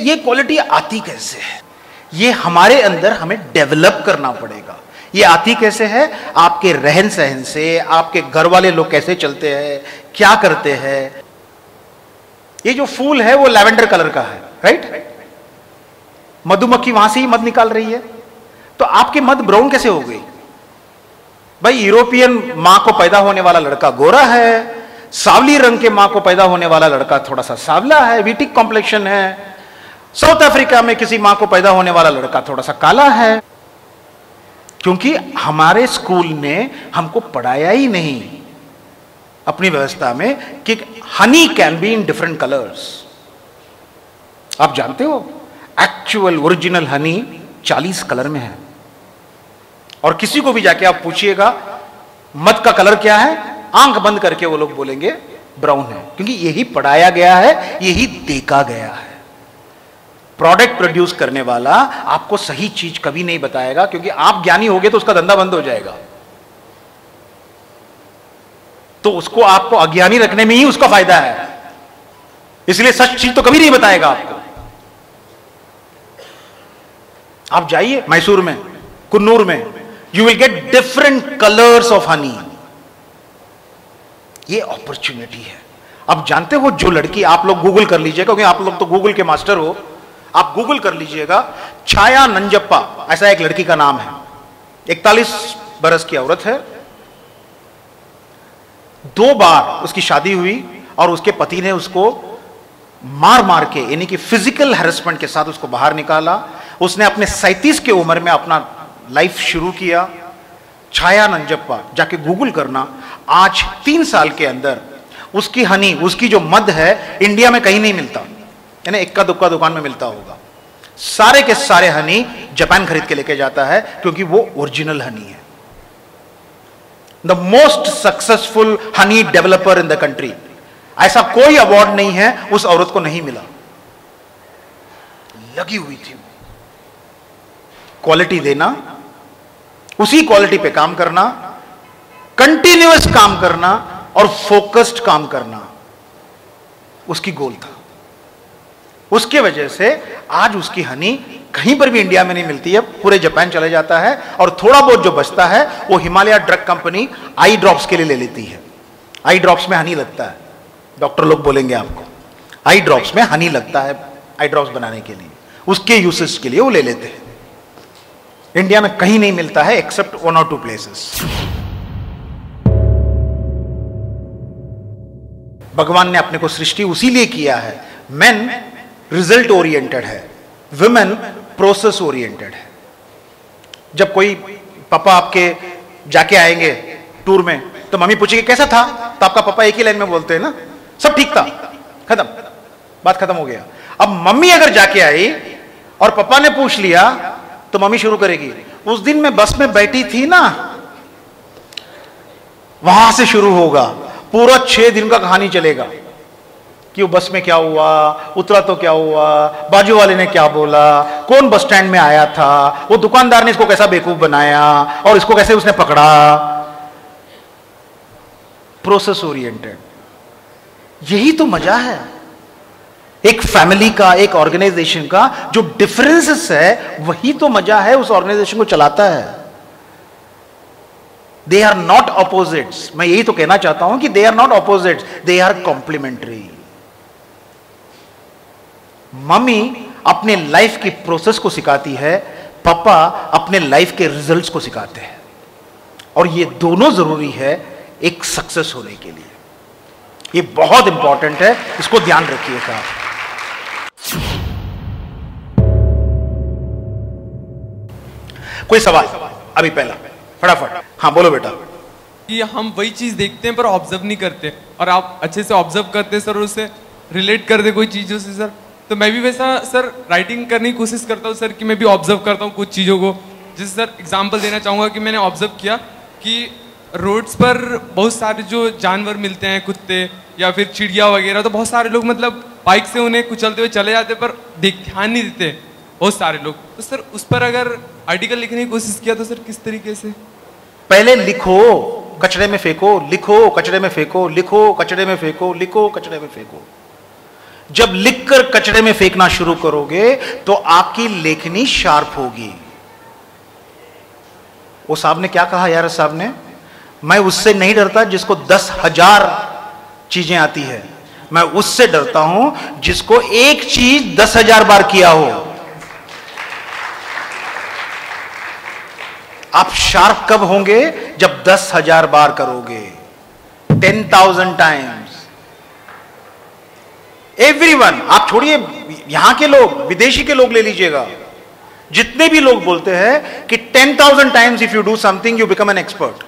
ये क्वालिटी आती कैसे है? ये हमारे अंदर हमें डेवलप करना पड़ेगा। ये आती कैसे है? आपके रहन सहन से, आपके घर वाले लोग कैसे चलते हैं, क्या करते हैं? ये जो फूल है वो लैवेंडर कलर का है राइट मधुमक्खी वहाँ से ही मध निकाल रही है। तो आपकी मध ब्राउन कैसे हो गई भाई यूरोपियन माँ को पैदा होने वाला लड़का गोरा है, सावली रंग के माँ को पैदा होने वाला लड़का थोड़ा सा सावला है वीटिक कॉम्प्लेक्शन है। साउथ अफ्रीका में किसी माँ को पैदा होने वाला लड़का थोड़ा सा काला है, क्योंकि हमारे स्कूल ने हमको पढ़ाया ही नहीं। अपनी व्यवस्था में कि honey can be in different colours. आप जानते हो, एक्चुअल ओरिजिनल हनी 40 कलर में है। और किसी को भी जाके आप पूछिएगा, मत का कलर क्या है? आँख बंद करके वो लोग बोलेंगे, ब्राउन है। क्योंकि यही पढ़ाया गया है, यही देखा गया है। प्रोडक्ट प्रोड्यूस करने वाला आपको सही चीज़ कभी नहीं बताएगा, क्योंकि आप ज्ञानी होगे तो उसका धंधा बंद हो जाएगा। तो उसको आपको अज्ञानी रखने में ही उसका फ़ायदा है। इसलिए सच चीज़ तो कभी नहीं बताएगा आपको। आप जाइए मैसूर में, कुन्नूर में you will get different colours of honey ये अपॉर्चुनिटी है। अब जानते हो, जो लड़की आप लोग गूगल कर लीजिएगा क्योंकि आप लोग तो गूगल के मास्टर हो। आप गूगल कर लीजिएगा, छाया नंजप्पा, ऐसा एक लड़की का नाम है। इकतालीस बरस की औरत है। दो बार उसकी शादी हुई और उसके पति ने उसको मार मार के, यानी कि फ़िज़िकल हेरसमेंट के साथ उसको बाहर निकाला। उसने अपने सैतीस की उम्र में अपना लाइफ शुरू किया। छाया नंजप्पा, जाके गूगल करना। आज तीन साल के अंदर उसकी हनी उसकी जो मद है इंडिया में कहीं नहीं मिलता। यानी इक्का दुक्का दुकान में मिलता होगा। सारे के सारे हनी जापान खरीद के लेके जाता है, क्योंकि वो ओरिजिनल हनी है। The most successful honey developer in the country ऐसा कोई अवार्ड नहीं है, उस औरत को नहीं मिला। लगी हुई थी क्वालिटी देना, उसी क्वालिटी पे काम करना कंटिन्यूस काम करना और फोकस्ड काम करना। उसकी गोल था। उसके वजह से आज उसकी हनी कहीं पर भी इंडिया में नहीं मिलती है, पूरे जापान चले जाता है और थोड़ा बहुत जो बचता है, वो Himalaya drug company eye drops के लिए ले लेती है। आई ड्रॉप्स में हनी लगता है। डॉक्टर लोग बोलेंगे आपको, आई ड्रॉप्स में हनी लगता है आई ड्रॉप्स बनाने के लिए। उसके यूसेज के लिए वो ले लेते हैं। इंडिया में कहीं नहीं मिलता है एक्सेप्ट वन और टू प्लेसेस भगवान ने अपने को सृष्टि उसी लिए किया है। मैन रिज़ल्ट ओरिएंटेड है. वुमेन प्रोसेस ओरिएंटेड है. जब कोई पापा आपके जाके आएँगे टूर में तो मम्मी पूछेगी, कैसा था? तो आपका पापा एक ही लाइन में बोलते हैं ना, सब ठीक था, खत्म, बात खत्म हो गया. अब मम्मी अगर जाके आई और पापा ने पूछ लिया तो मम्मी शुरू करेगी, उस दिन मैं बस में बैठी थी ना, वहाँ से शुरू होगा, पूरा छह दिन का कहानी चलेगा। कि वो बस में क्या हुआ? उतरा तो क्या हुआ? बाजू वाले ने क्या बोला? कौन बस स्टैंड में आया था? वो दुकानदार ने इसको कैसा बेवकूफ़ बनाया? और इसको कैसे उसने पकड़ा? प्रोसेस ओरिएंटेड यही तो मज़ा है। एक फैमिली का, एक ऑर्गेनाइजेशन का जो डिफरेंसेस है, वही तो मज़ा है, उस ऑर्गेनाइजेशन को चलाता है। दे आर नॉट ऑपोजिट्स मैं यही तो कहना चाहता हूँ कि they are not opposites they are complementary mummy अपने लाइफ की प्रोसेस को सिखाती है, पापा अपने लाइफ के रिजल्ट्स को सिखाते हैं। और ये दोनों ज़रूरी है एक सक्सेस होने के लिए। ये बहुत इंपॉर्टेंट है, इसको ध्यान रखिएगा। कोई सवाल? अभी पहला। फटाफट। हाँ बोलो बेटा। कि हम वही चीज़ देखते हैं पर ऑब्ज़र्व नहीं करते। और आप अच्छे से ऑब्ज़र्व करते सर उससे रिलेट कर दे कोई चीज़ों से सर। तो मैं भी वैसा, सर राइटिंग करने की कोशिश करता हूँ, सर, कि मैं भी ऑब्ज़र्व करता हूँ कुछ चीज़ों को। जैसे, सर एग्ज़ाम्पल देना चाहूँगा कि मैंने ऑब्ज़र्व किया कि रोड्स पर बहुत सारे जो जानवर मिलते हैं, कुत्ते या फिर चिड़िया वगैरह तो बहुत सारे लोग मतलब बाइक से उन्हें कुचलते हुए चले जाते पर ध्यान नहीं देते बहुत सारे लोग। तो सर, उस पर अगर आर्टिकल लिखने की कोशिश किया तो सर, किस तरीके से? पहले लिखो, कचरे में फेंको, लिखो, कचरे में फेंको, लिखो, कचरे में फेंको, लिखो, कचरे में फेंको। जब लिखकर कचरे में फेंकना शुरू करोगे तो आपकी लेखनी शार्प होगी। वो साहब ने क्या कहा, यार साहब ने? मैं उससे नहीं डरता जिसको दस हज़ार चीज़ें आती है। मैं उससे डरता हूँ जिसको एक चीज़ दस हज़ार बार किया हो। आप शार्प कब होंगे? जब दस हज़ार बार करोगे। टेन थाउज़ेंड टाइम्स एवरीवन आप छोड़िए, यहाँ के लोग, विदेशी के लोग ले लीजिएगा। जितने भी लोग बोलते हैं कि ten thousand times if you do something you become an expert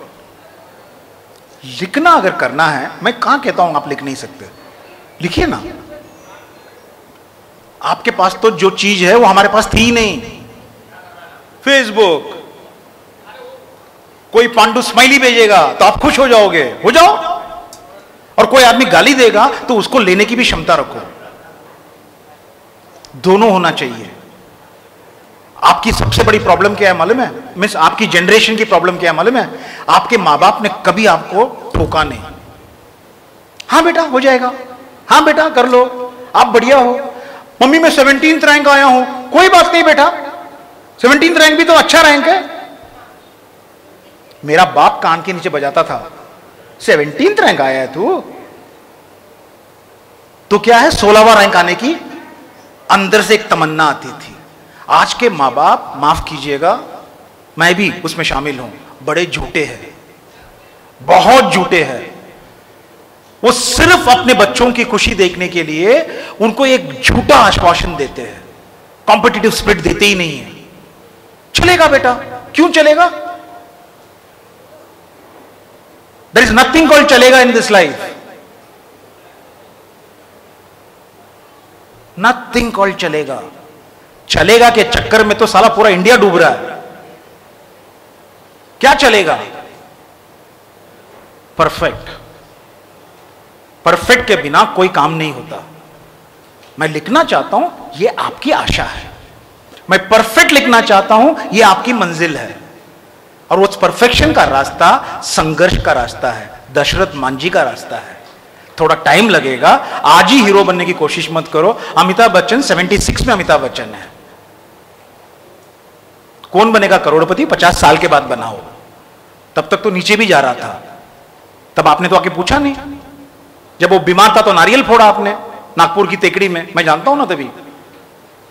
लिखना अगर करना है, मैं कहाँ कहता हूँ आप लिख नहीं सकते? लिखिए ना। आपके पास तो जो चीज़ है, वो हमारे पास थी नहीं। फेसबुक कोई पांडु स्माइली भेजेगा तो आप खुश हो जाओगे। हो जाओ। और कोई आदमी गाली देगा तो उसको लेने की भी क्षमता रखो। दोनों होना चाहिए। आपकी सबसे बड़ी प्रॉब्लम क्या है मालूम है? मिस आपकी जनरेशन की प्रॉब्लम क्या है मालूम है? आपके माँ बाप ने कभी आपको ठोका नहीं। हाँ बेटा, हो जाएगा। हाँ बेटा, कर लो। आप बढ़िया हो। मम्मी, मैं सेवनटीन रैंक आया हूँ। कोई बात नहीं बेटा। सेवनटीन रैंक भी तो अच्छा रैंक है। मेरा बाप कान के नीचे बजाता था। सेवनटीन रैंक आया है तू। तो क्या है सोलहवा रैंक आने की? अंदर से एक तमन्ना आती थी। आज के माँ बाप माफ़ कीजिएगा, मैं भी उसमें शामिल हूँ। बड़े झूठे हैं। बहुत झूठे हैं। वो सिर्फ़ अपने बच्चों की खुशी देखने के लिए उनको एक झूठा आश्वासन देते हैं। कॉम्पिटिटिव स्पिरिट देते ही नहीं है। चलेगा बेटा? क्यों चलेगा? देर इज़ नथिंग कॉल चलेगा in this life nothing call चलेगा चलेगा के चक्कर में तो साला पूरा इंडिया डूब रहा है। क्या चलेगा परफेक्ट परफेक्ट के बिना कोई काम नहीं होता। मैं लिखना चाहता हूँ यह आपकी आशा है। मैं परफेक्ट लिखना चाहता हूँ यह आपकी मंजिल है। और उस परफेक्शन का रास्ता संघर्ष का रास्ता है, दशरथ मांझी का रास्ता है। थोड़ा टाइम लगेगा, आज ही हीरो बनने की कोशिश मत करो। अमिताभ बच्चन 76 में अमिताभ बच्चन है। कौन बनेगा करोड़पति? 50 साल के बाद बना हो तब तक तो नीचे भी जा रहा था। तब आपने तो आके पूछा नहीं। जब वो बीमार था तो नारियल फोड़ा आपने, नागपुर की तेकड़ी में। मैं जानता हूँ ना तभी।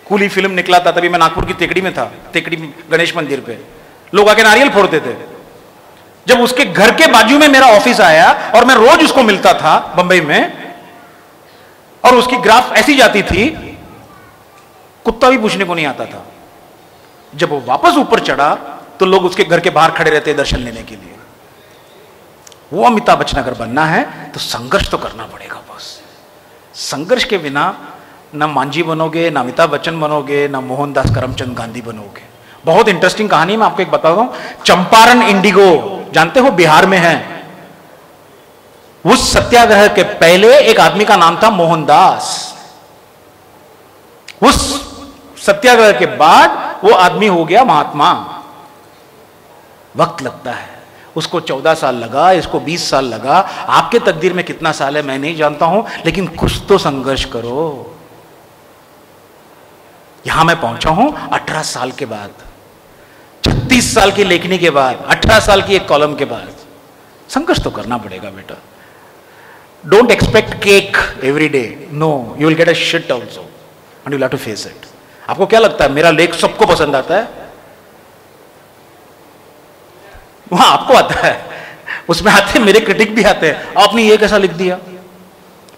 कूली फ़िल्म निकला था तभी मैं नागपुर की तेकड़ी में था तेकड़ी गणेश मंदिर पे। लोग आके नारियल फोड़ते थे। जब उसके घर के बाजू में मेरा ऑफ़िस आया और मैं रोज उसको मिलता था बंबई में, और उसकी ग्राफ ऐसी जाती थी, कुत्ता भी पूछने को नहीं आता था। जब वो वापस ऊपर चढ़ा तो लोग उसके घर के बाहर खड़े रहते दर्शन लेने के लिए। वो अमिताभ बच्चन अगर बनना है तो संघर्ष तो करना पड़ेगा बस। संघर्ष के बिना ना मांझी बनोगे, ना अमिताभ बच्चन बनोगे, ना मोहनदास करमचंद गांधी बनोगे। बहुत इंटरेस्टिंग कहानी मैं आपको एक बता दूँ। चंपारण इंडिगो, जानते हो, बिहार में है। उस सत्याग्रह के पहले एक आदमी का नाम था मोहनदास उस सत्याग्रह के बाद वो आदमी हो गया महात्मा। वक्त लगता है। उसको चौदह साल लगा, इसको बीस साल लगा। आपके तकदीर में कितना साल है, मैं नहीं जानता हूँ, लेकिन कुछ तो संघर्ष करो। यहाँ मैं पहुँचा हूँ, अठारह साल के बाद। छत्तीस साल की लेखनी के बाद, अठारह साल की एक कॉलम के बाद। संघर्ष तो करना पड़ेगा बेटा। Don't expect cake every day no you will get a shit also and you to face it आपको क्या लगता है, मेरा लेख सबको पसंद आता है? वहाँ आपको आता है। उसमें आते मेरे क्रिटिक भी आते हैं। आपने ये कैसा लिख दिया?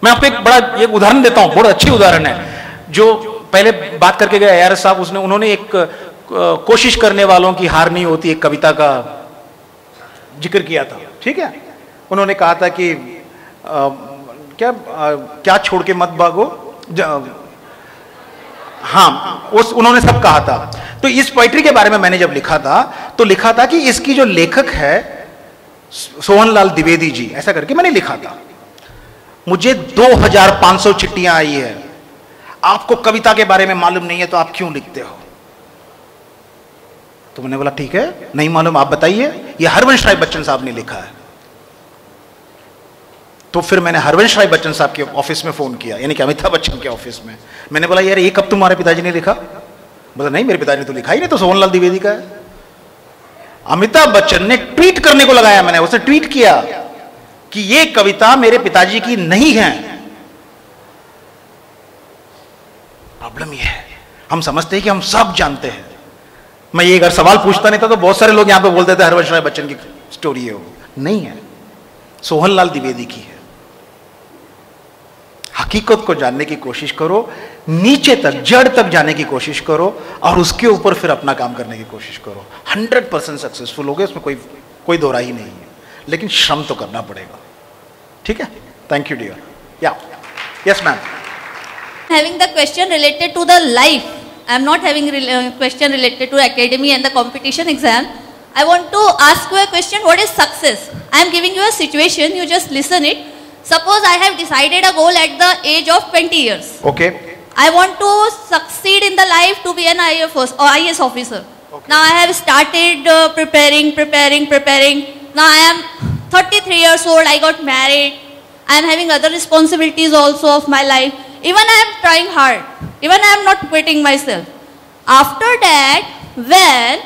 मैं आपको एक बड़ा, एक उदाहरण देता हूँ, बहुत अच्छी उदाहरण है। जो पहले बात करके गए साहब, उसने, उन्होंने एक कोशिश करने वालों की हार नहीं होती एक कविता का ज़िक्र किया था। ठीक है? उन्होंने कहा था कि आ, क्या आ, क्या छोड़ के मत भागो। हाँ उस उन्होंने सब कहा था। तो इस पोइट्री के बारे में मैंने जब लिखा था तो लिखा था कि इसकी जो लेखक है सोहनलाल द्विवेदी जी ऐसा करके मैंने लिखा था। मुझे 2500 चिट्ठियाँ आई है। आपको कविता के बारे में मालूम नहीं है तो आप क्यों लिखते हो? तो मैंने बोला, ठीक है, नहीं मालूम, आप बताइए। ये हरवंश राय बच्चन साहब ने लिखा है। तो फिर मैंने हरवंश राय बच्चन साहब के ऑफ़िस में फ़ोन किया, यानी कि अमिताभ बच्चन के ऑफ़िस में। मैंने बोला, यार, ये कब तुम्हारे पिताजी ने लिखा? बोला, नहीं, मेरे पिताजी ने तो लिखा ही नहीं तो सोहनलाल द्विवेदी का है। अमिताभ बच्चन ने ट्वीट करने को लगाया मैंने उसने ट्वीट किया कि ये कविता मेरे पिताजी की नहीं है। प्रॉब्लम ये है, हम समझते हैं कि हम सब जानते हैं। मैं ये अगर सवाल पूछता नहीं था तो बहुत सारे लोग यहाँ पे बोलते थे, हरवंश राय बच्चन की स्टोरी है वो। नहीं है। सोहनलाल द्विवेदी की है। हकीकत को जानने की कोशिश करो, नीचे तक, जड़ तक जाने की कोशिश करो, और उसके ऊपर फिर अपना काम करने की कोशिश करो। हंड्रेड परसेंट सक्सेसफुल हो गए, उसमें कोई कोई दो ही नहीं है। लेकिन श्रम तो करना पड़ेगा। ठीक है? थैंक यू डियर या yes ma'am having the question related to the life. I am not having re- uh, question related to academy and the competition exam. I want to ask you a question. What is success? I am giving you a situation. You just listen it. Suppose I have decided a goal at the age of 20 years. Okay. I want to succeed in the life to be an IFOS or IS officer. Okay. Now I have started uh, preparing, preparing, preparing. Now I am 33 years old. I got married. I am having other responsibilities also of my life. Even I am trying hard. Even I am not quitting myself. After that, when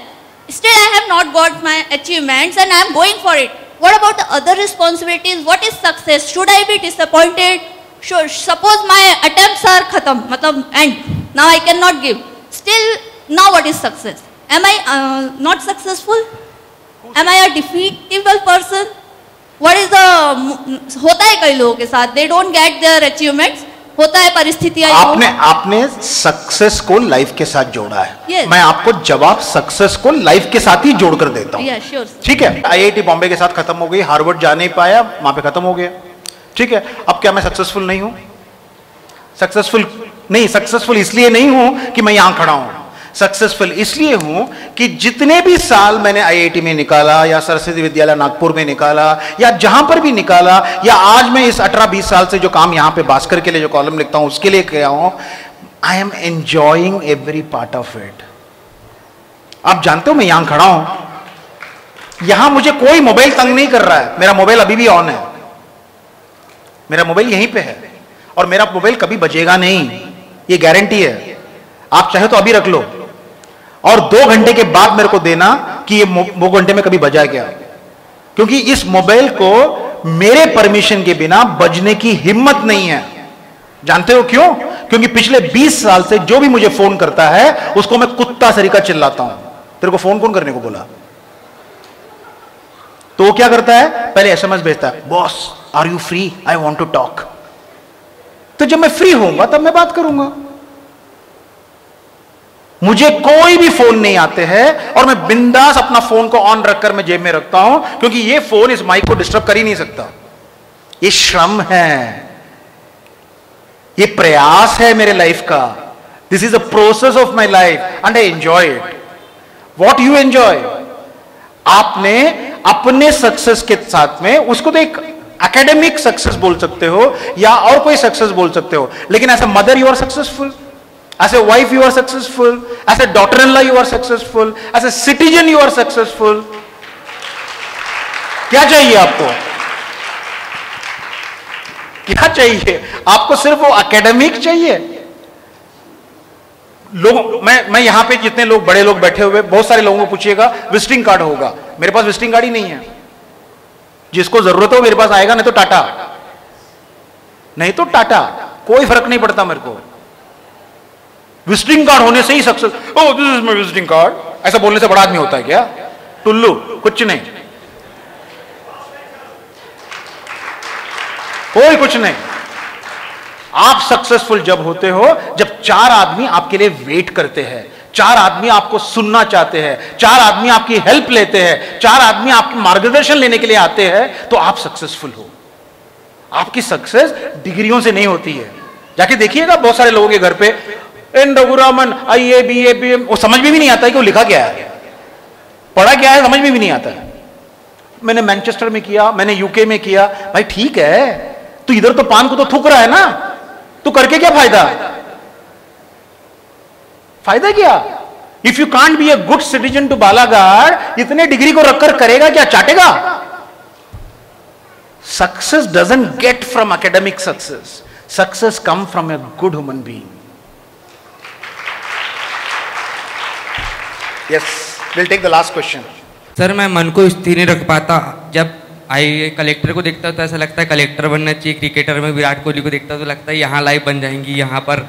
still I have not got my achievements and I am going for it. What about the other responsibilities? What is success? Should I be disappointed? Should, suppose my attempts are khatam, matlab end. Now I cannot give. Still, now what is success? Am I uh, not successful? Am I a defeatable person? What is the होता है कई लोगों के साथ they don't get their achievements होता है परिस्थितियाँ आपने आपने सक्सेस को लाइफ के साथ जोड़ा है। Yes. मैं आपको जवाब सक्सेस को लाइफ के साथ ही जोड़कर देता हूँ। ठीक श्योर ठीक है? आईआईटी बॉम्बे के साथ खत्म हो गई हार्वर्ड जा नहीं पाया वहाँ पे खत्म हो गया। ठीक है? अब क्या मैं सक्सेसफुल नहीं हूँ? सक्सेसफुल नहीं सक्सेसफुल इसलिए नहीं हूँ कि मैं यहाँ खड़ा हूँ। सक्सेसफुल इसलिए हूँ कि जितने भी साल मैंने आईआईटी में निकाला, या सरस्वती विद्यालय नागपुर में निकाला, या जहाँ पर भी निकाला, या आज मैं इस 18-20 साल से जो काम यहाँ पे भास्कर के लिए जो कॉलम लिखता हूँ, उसके लिए किया हूँ I am enjoying every part of it आप जानते हो मैं यहाँ खड़ा हूँ। यहाँ मुझे कोई मोबाइल तंग नहीं कर रहा है। मेरा मोबाइल अभी भी ऑन है। मेरा मोबाइल यहीं पे है। और मेरा मोबाइल कभी बजेगा नहीं। ये गारंटी है। आप चाहे तो अभी रख लो। और दो घंटे के बाद मेरे को देना कि ये वो घंटे में कभी बजा गया क्योंकि इस मोबाइल को मेरे परमिशन के बिना बजने की हिम्मत नहीं है। जानते हो क्यों? क्योंकि पिछले 20 साल से जो भी मुझे फ़ोन करता है, उसको मैं कुत्ता सरीका चिल्लाता हूँ। तेरे को फ़ोन कौन करने को बोला? तो वो क्या करता है? पहले एसएमएस भेजता है, boss are you free I want to talk तो जब मैं फ्री होऊँगा, तब मैं बात करूँगा। मुझे कोई भी फ़ोन नहीं आते हैं और मैं बिंदास अपना फ़ोन को ऑन रखकर मैं जेब में रखता हूँ, क्योंकि ये फ़ोन इस माइक को डिस्टर्ब कर ही नहीं सकता। ये श्रम है। ये प्रयास है मेरे लाइफ का। This is a process of my life and I enjoy it what you enjoy आपने अपने सक्सेस के साथ में उसको तो एक एकेडमिक सक्सेस बोल सकते हो, या और कोई सक्सेस बोल सकते हो, लेकिन a mother you are successful as a wife you are successful as a daughter in law you are successful as a citizen you are successful क्या चाहिए आपको? क्या चाहिए? आपको सिर्फ़ वो एकेडमिक चाहिए? लोग, मैं मैं यहाँ पे जितने लोग, बड़े लोग बैठे हुए, बहुत सारे लोगों को पूछिएगा विजिटिंग कार्ड होगा। मेरे पास विजिटिंग कार्ड ही नहीं है। जिसको ज़रूरत हो, मेरे पास आएगा, नहीं तो टाटा। नहीं तो टाटा। कोई फ़र्क नहीं पड़ता मेरे को। विजिटिंग कार्ड होने से ही success oh this is my visiting card ऐसा बोलने से बड़ा आदमी होता है क्या? टुल्लू, कुछ नहीं। कोई कुछ नहीं। आप सक्सेसफुल जब होते हो, जब चार आदमी आपके लिए वेट करते हैं, चार आदमी आपको सुनना चाहते हैं, चार आदमी आपकी हेल्प लेते हैं, चार आदमी आपकी मार्गदर्शन लेने के लिए आते हैं तो आप सक्सेसफुल हो। आपकी सक्सेस डिग्रियों से नहीं होती है। जाके देखिएगा बहुत सारे लोगों के घर पे N Raghuraman, I A B A B वो समझ में भी नहीं आता है कि वो लिखा क्या है। पढ़ा क्या है, समझ में भी नहीं आता है। मैंने मैनचेस्टर में किया, मैंने यूके में किया, भाई ठीक है, तू इधर तो पान को तो थूक रहा है ना, तू करके क्या फ़ायदा? फ़ायदा क्या? If you can't be a good citizen to Balaghat इतने डिग्री को रखकर करेगा क्या, चाटेगा? Success doesn't get from academic success Success comes from a good human being. Yes, we'll take the last question. Sir मैं मन को स्थिर नहीं रख पाता। जब आई कलेक्टर को देखता हूँ तो ऐसा लगता है कलेक्टर बनना चाहिए क्रिकेटर में विराट कोहली को देखता हूँ तो लगता है यहाँ लाइव बन जाएँगी यहाँ पर।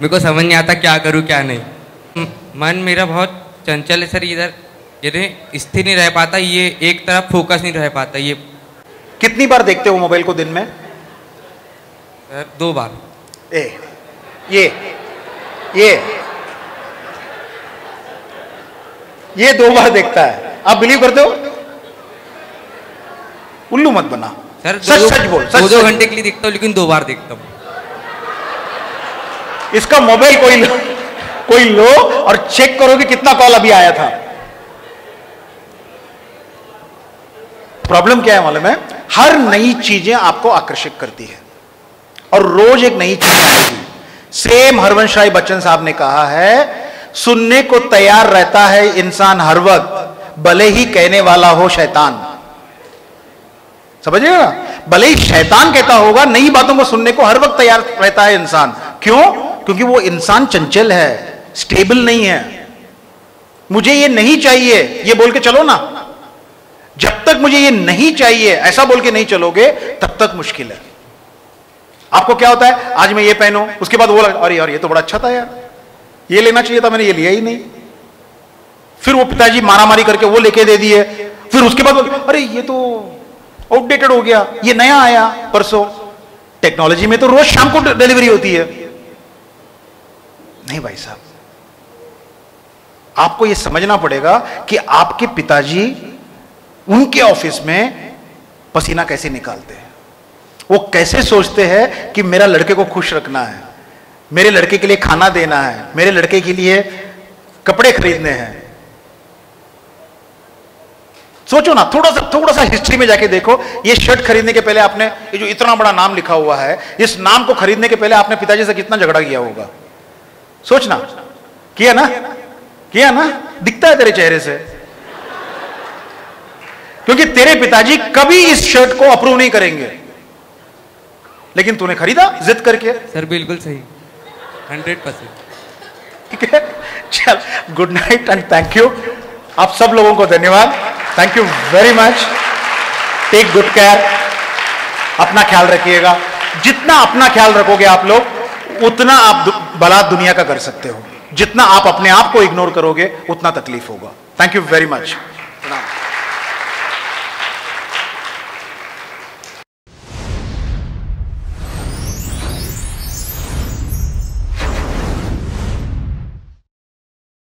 मेरे को समझ नहीं आता क्या करूँ क्या नहीं। मन मेरा बहुत चंचल है सर इधर। यदि स्थिर नहीं रह पाता ये एक तरफ़ फोकस नहीं रह पाता ये। कितनी बार देखते हो मोबाइल को दिन में? सर दो बार। ए ये ये। ये दो बार देखता है। आप बिलीव करते हो? उल्लू मत बना। सर सच दो- सच बोल दो सच दो सच। घंटे के लिए देखता हूँ लेकिन दो बार देखता हूँ। इसका मोबाइल कोई लो कोई लो और चेक करो कि कितना कॉल अभी आया था। प्रॉब्लम क्या है मालूम है? हर नई चीज़ें आपको आकर्षित करती है। और रोज एक नई चीज़ आएगी सेम हरवंश राय बच्चन साहब ने कहा है सुनने को तैयार रहता है इंसान हर वक्त, भले ही कहने वाला हो शैतान। समझिएगा? भले ही शैतान कहता होगा, नई बातों को सुनने को हर वक्त तैयार रहता है इंसान। क्यों? क्योंकि वो इंसान चंचल है, स्टेबल नहीं है। मुझे ये नहीं चाहिए, ये बोल के चलो ना। जब तक मुझे ये नहीं चाहिए, ऐसा बोल के नहीं चलोगे, तब तक मुश्किल है। आपको क्या होता है? आज मैं ये पहनूं, उसके बाद वो अरे यार, ये तो बड़ा अच्छा था यार। ये लेना चाहिए था मैंने, ये लिया ही नहीं। फिर वो पिताजी मारामारी करके वो लेके दे दिए। फिर उसके बाद अरे, ये तो आउटडेटेड हो गया, ये नया आया परसों। टेक्नोलॉजी में तो रोज शाम को डिलीवरी होती है। नहीं भाई साहब, आपको यह समझना पड़ेगा कि आपके पिताजी उनके ऑफ़िस में पसीना कैसे निकालते हैं। वो कैसे सोचते हैं कि मेरा लड़के को खुश रखना है। मेरे लड़के के लिए खाना देना है, मेरे लड़के के लिए कपड़े खरीदने हैं। सोचो ना, थोड़ा सा थोड़ा सा हिस्ट्री में जाके देखो, ये शर्ट खरीदने के पहले आपने, ये जो इतना बड़ा नाम लिखा हुआ है, इस नाम को खरीदने के पहले आपने पिताजी से कितना झगड़ा किया होगा? सोचना किया ना? किया ना? दिखता है तेरे चेहरे से। क्योंकि तेरे पिताजी कभी इस शर्ट को अप्रूव नहीं करेंगे। लेकिन तूने खरीदा, जिद करके। सर, बिल्कुल सही। Hundred percent. ठीक है? चल good night and thank you आप सब लोगों को धन्यवाद। Thank you very much take good care अपना ख्याल रखिएगा। जितना अपना ख्याल रखोगे आप लोग, उतना आप दु- दुनिया का कर सकते हो। जितना आप अपने आप को इग्नोर करोगे, उतना तकलीफ़ होगा। Thank you very much